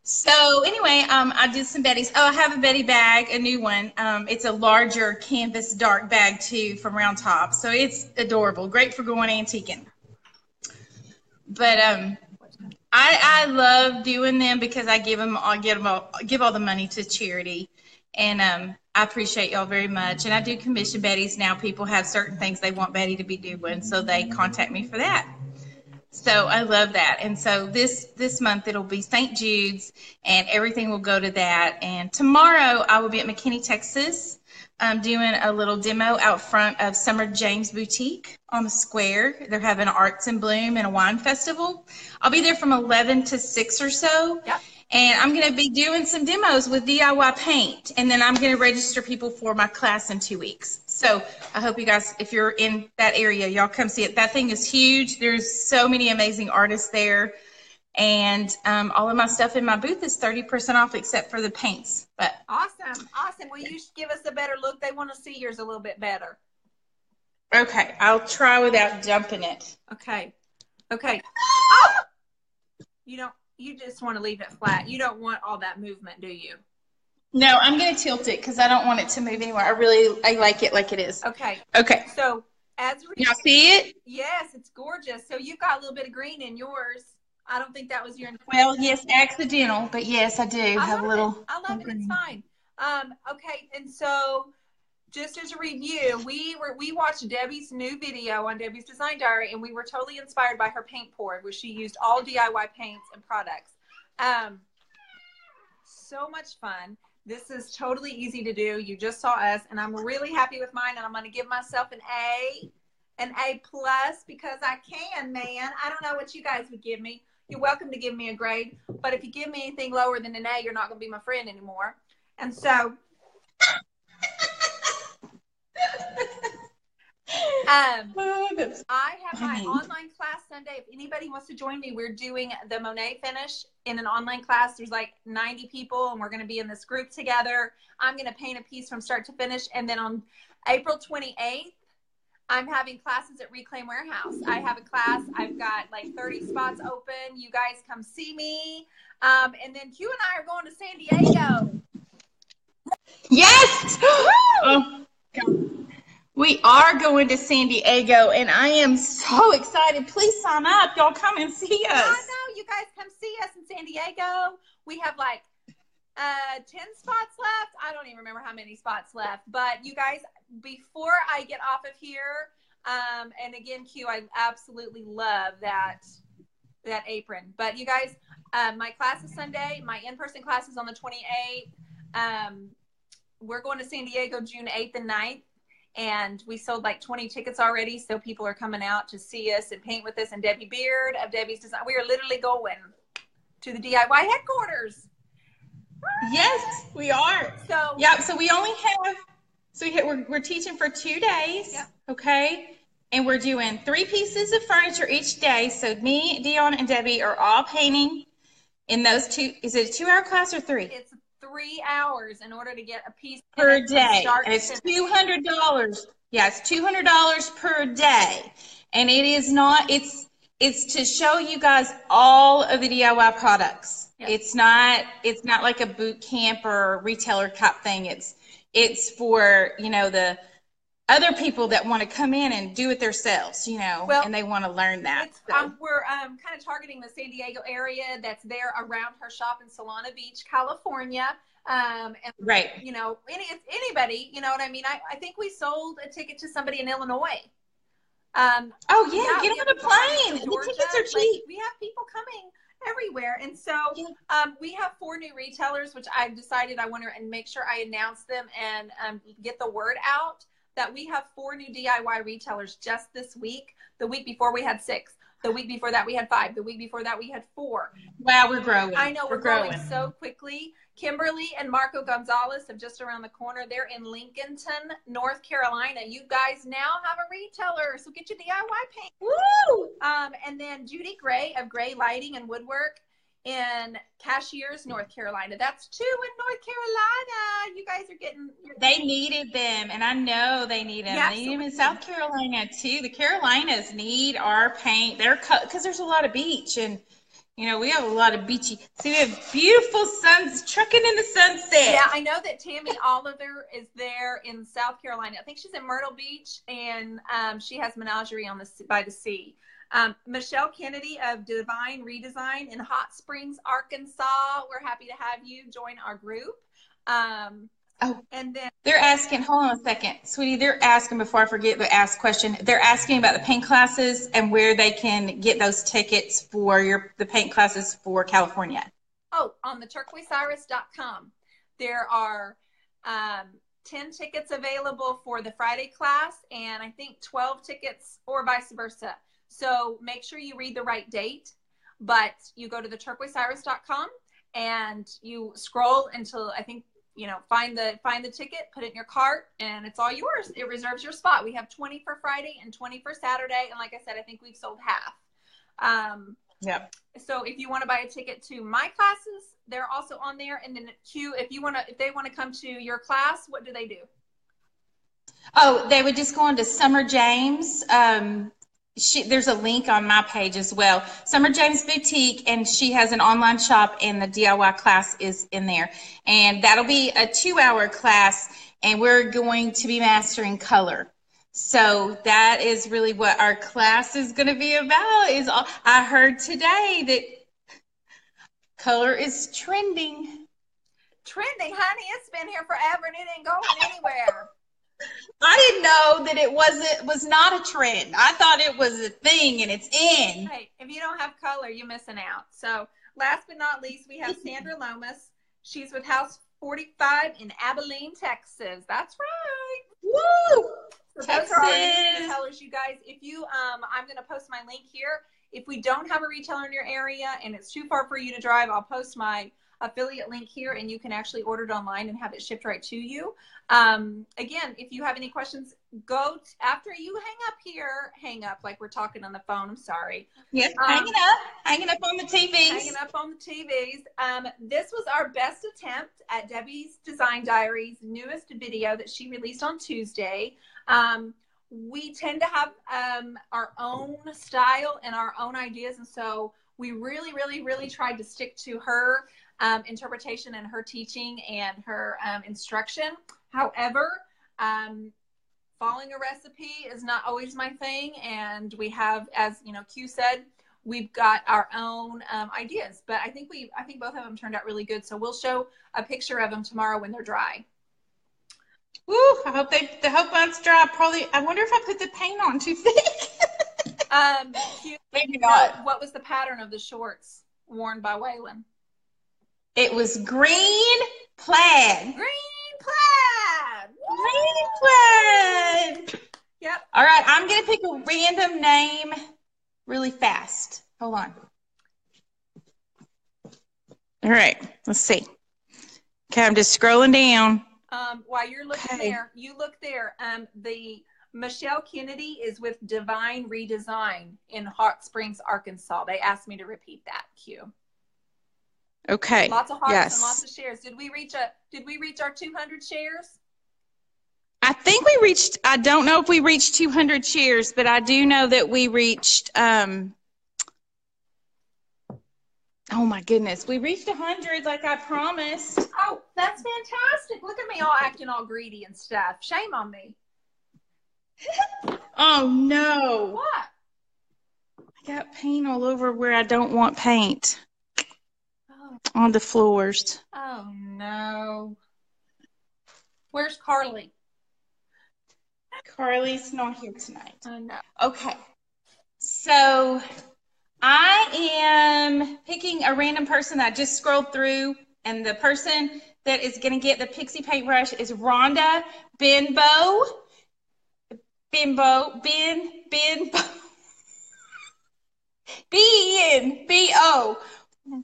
So anyway, um, I did some Betty's. Oh, I have a Betty bag, a new one. Um, it's a larger canvas dark bag too from Round Top. So it's adorable, great for going antiquing. But um, I I love doing them because I give them I give them all, give all the money to charity, and um, I appreciate y'all very much. And I do commission Betty's now. People have certain things they want Betty to be doing, so they contact me for that. So I love that. And so this this month it'll be St. Jude's and everything will go to that. And tomorrow I will be at McKinney, Texas, um, doing a little demo out front of Summer James Boutique on the square. They're having Arts in Bloom and a wine festival. I'll be there from 11 to 6 or so. Yep. And I'm going to be doing some demos with DIY paint. And then I'm going to register people for my class in two weeks. So I hope you guys, if you're in that area, y'all come see it. That thing is huge. There's so many amazing artists there. And um, all of my stuff in my booth is 30% off except for the paints. But Awesome. Awesome. Will you give us a better look. They want to see yours a little bit better. okay, I'll try without dumping it. Okay. Okay. Oh! You don't. You just want to leave it flat. You don't want all that movement, do you? No, I'm going to tilt it because I don't want it to move anywhere. I really, I like it like it is. Okay. Okay. So as we, Y'all see it? yes, it's gorgeous. So you've got a little bit of green in yours. I don't think that was your. Well, yes, accidental, but yes, I do I have a little. It. I love it. It's fine. Um, okay, and so just as a review, we were we watched Debi's new video on Debi's Design Diary, and we were totally inspired by her paint pour, where she used all DIY paints and products. Um, so much fun. This is totally easy to do. You just saw us, and I'm really happy with mine, and I'm going to give myself an A, an A plus because I can, man. I don't know what you guys would give me. You're welcome to give me a grade, but if you give me anything lower than an A, you're not going to be my friend anymore. And so, um, Oh, I have my online class Sunday. If anybody wants to join me, we're doing the Monet finish in an online class. There's like 90 people, and we're going to be in this group together. I'm going to paint a piece from start to finish. And then on April 28th, I'm having classes at Reclaim Warehouse. I have a class. I've got like 30 spots open. You guys come see me. Um, and then Q and I are going to San Diego. Yes! Oh, God. We are going to San Diego, and I am so excited. Please sign up. Y'all come and see us. I know you guys come see us in San Diego. We have like uh 10 spots left. I don't even remember how many spots left. But you guys, before I get off of here, um, and again, Q, I absolutely love that that apron. But you guys, uh, my class is Sunday. My in-person class is on the 28th. Um, we're going to San Diego June 8th and 9th. And we sold like 20 tickets already. So people are coming out to see us and paint with us. And Debi Beard of Debi's Design. We are literally going to the DIY headquarters. Yes, we are. So Yep. So we only have, so we we're, we're teaching for two days. Yep. Okay. And we're doing three pieces of furniture each day. So me, Dionne, and Debi are all painting in those two. Is it a two hour class or three? it's three hours in order to get a piece per day. start And to it's two hundred dollars. Yes, two hundred dollars per day. And it is not it's it's to show you guys all of the DIY products. Yep. It's not it's not like a boot camp or retailer cup thing. It's it's for, you know, the other people that want to come in and do it themselves, you know, Well, and they want to learn that. So, um, we're um, kind of targeting the San Diego area that's there around her shop in Solana Beach, California. Um, and right. you know, any anybody, you know what I mean? I, I think we sold a ticket to somebody in Illinois. Um, Oh yeah, we get on a plane. The tickets are Like, cheap. we have people coming everywhere, and so Yeah. um, we have four new retailers, which I've decided I want to and make sure I announce them and um, get the word out that we have four new DIY retailers just this week. The week before we had six. The week before that we had five. The week before that we had four. Wow, we're growing. I know we're, we're growing. growing. so quickly. Kimberly and Marco Gonzalez have just around the corner. They're in Lincolnton, North Carolina. You guys now have a retailer, so get your DIY paint. Woo! Um, and then Judy Gray of Gray Lighting and Woodwork in Cashiers, North Carolina. That's two in North Carolina. You guys are getting. They needed them, and I know they need them. Yeah, they need them in South Carolina too. The Carolinas need our paint. They're because there's a lot of beach, and you know we have a lot of beachy. See, we have beautiful suns trucking in the sunset. Yeah, I know that Tammy Oliver is there in South Carolina. I think she's in Myrtle Beach, and um, she has menagerie on the by the sea. Um, Michelle Kennedy of Divine Redesign in Hot Springs, Arkansas. We're happy to have you join our group. Um, oh, and then they're asking. Hold on a second, sweetie. They're asking before I forget the ask question. They're asking about the paint classes and where they can get those tickets for your the paint classes for California. Oh, on the turquoiseiris.com. There are um, 10 tickets available for the Friday class and I think 12 tickets or vice versa. So make sure you read the right date, but you go to the turquoiseiris.com and you scroll until I think you know find the find the ticket put it in your cart and it's all yours. It reserves your spot. We have 20 for friday and 20 for saturday and like i said i think we've sold half. Um yeah so if you want to buy a ticket to my classes they're also on there and then q if you want to if they want to come to your class what do they do? Oh they would just go on to summer james um she, there's a link on my page as well. Summer James Boutique, and she has an online shop, and the DIY class is in there. And that'll be a two hour class, and we're going to be mastering color. So that is really what our class is going to be about. Is all, I heard today that color is trending. Trending, honey. It's been here forever, and it ain't going anywhere. I didn't know that it wasn't was not a trend. I thought it was a thing and it's in. Hey, if you don't have color, you're missing out. So last but not least, we have Sandra Lomas. She's with House 45 in Abilene, Texas. That's right. Woo! So Texas. those are our retailers, you guys. If you um I'm gonna post my link here. If we don't have a retailer in your area and it's too far for you to drive, I'll post my affiliate link here and you can actually order it online and have it shipped right to you. Um, again, if you have any questions, go t- after you hang up here, hang up like we're talking on the phone. I'm sorry. Yes, Um, hanging up, hanging up on the TVs. Hanging up on the TVs. Um, this was our best attempt at Debi's Design Diaries newest video that she released on Tuesday. Um, we tend to have um, our own style and our own ideas, and so we really, really, really tried to stick to her um, interpretation and her teaching and her um, instruction. However, um, following a recipe is not always my thing, and we have, as you know, Q said, we've got our own um, ideas. But I think we, I think both of them turned out really good. So we'll show a picture of them tomorrow when they're dry. Woo! I hope they. I hope mine's dry. Probably. I wonder if I put the paint on too thick. Um, Q, Maybe know, not. what was the pattern of the shorts worn by Waylon? It was green plaid. Green plaid. Green plaid. Yep. All right, I'm gonna pick a random name really fast. Hold on. All right, let's see. Okay, I'm just scrolling down. Um, while you're looking Okay. there, you look there. Um, the Michelle Kennedy is with Divine Redesign in Hot Springs, Arkansas. They asked me to repeat that. Q. Okay. Lots of hearts yes. and lots of shares. Did we reach a? Did we reach our 200 shares? I think we reached. I don't know if we reached 200 shares, but I do know that we reached. Um, oh my goodness, we reached 100 like I promised. Oh, that's fantastic! Look at me all acting all greedy and stuff. Shame on me. Oh no, What? I got paint all over where I don't want paint on the floors. oh no. Where's Carly? Carly's not here tonight. Oh no. Okay. So I am picking a random person that I just scrolled through, and the person that is going to get the pixie paintbrush is Rhonda Benbow. Bimbo, Ben, Benbo. B E N B O.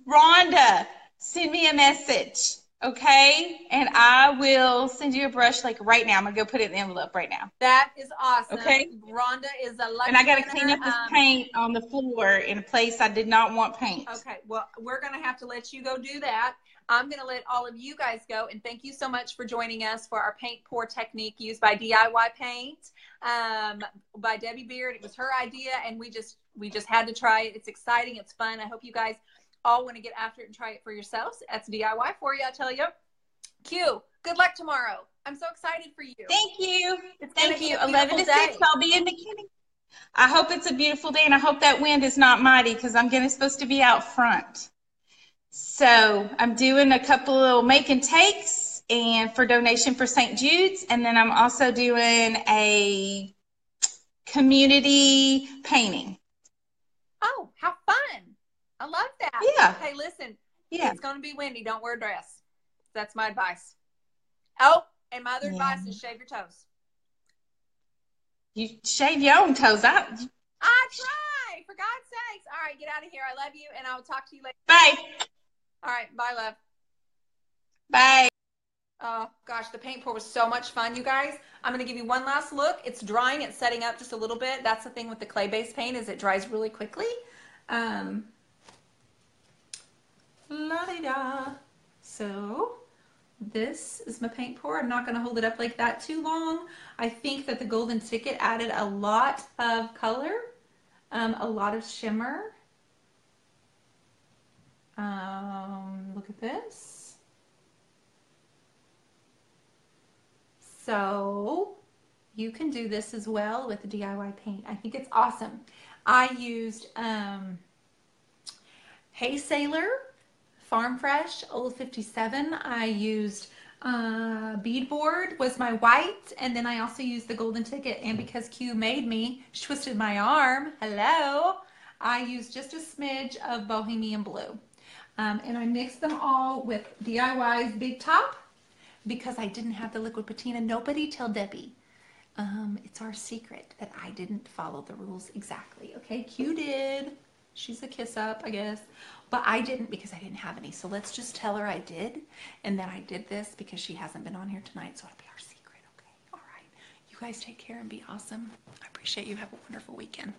Rhonda, send me a message. Okay, and I will send you a brush like right now. I'm gonna go put it in the envelope right now. That is awesome. Okay. Rhonda is a lucky And I gotta winner. clean up this Um, paint on the floor in a place I did not want paint. Okay, well, we're going to have to let you go do that. I'm going to let all of you guys go. And thank you so much for joining us for our paint pour technique used by DIY Paint um, by Debi Beard. It was her idea, and we just we just had to try it. It's exciting. It's fun. I hope you guys all want to get after it and try it for yourselves. That's DIY for you, I tell you. Q, good luck tomorrow. I'm so excited for you. Thank you. It's Thank you. 11 to beautiful 6. I'll be in McKinney. I hope it's a beautiful day and I hope that wind is not mighty because I'm gonna supposed to be out front. So I'm doing a couple of make and takes and for donation for St. Jude's. And then I'm also doing a community painting. Oh, how fun. I love that. Yeah. Hey, listen, Yeah. It's going to be windy. Don't wear a dress. That's my advice. Oh, and my other Yeah. advice is shave your toes. You shave your own toes. I, I try, for God's sakes. All right, get out of here. I love you, and I will talk to you later. bye. All right, bye, love. Bye. Oh gosh, the paint pour was so much fun, you guys. I'm gonna give you one last look. It's drying, it's setting up just a little bit. That's the thing with the clay-based paint is it dries really quickly. Um, la-di-da. So this is my paint pour. I'm not gonna hold it up like that too long. I think that the golden ticket added a lot of color, um, a lot of shimmer. Um, look at this. So you can do this as well with DIY paint. I think it's awesome. I used um, Hey Sailor, Farm Fresh, Old 57. I used uh, beadboard was my white, and then I also used the golden ticket. And because Q made me, she twisted my arm. Hello. I used just a smidge of bohemian blue. Um, and I mixed them all with DIY's Big Top because I didn't have the liquid patina. Nobody tell Debi. Um, it's our secret that I didn't follow the rules exactly. Okay, Q did. She's a kiss up, I guess. But I didn't because I didn't have any. So let's just tell her I did. And then I did this because she hasn't been on here tonight. So it'll be our secret. Okay. All right. You guys take care and be awesome. I appreciate you. Have a wonderful weekend.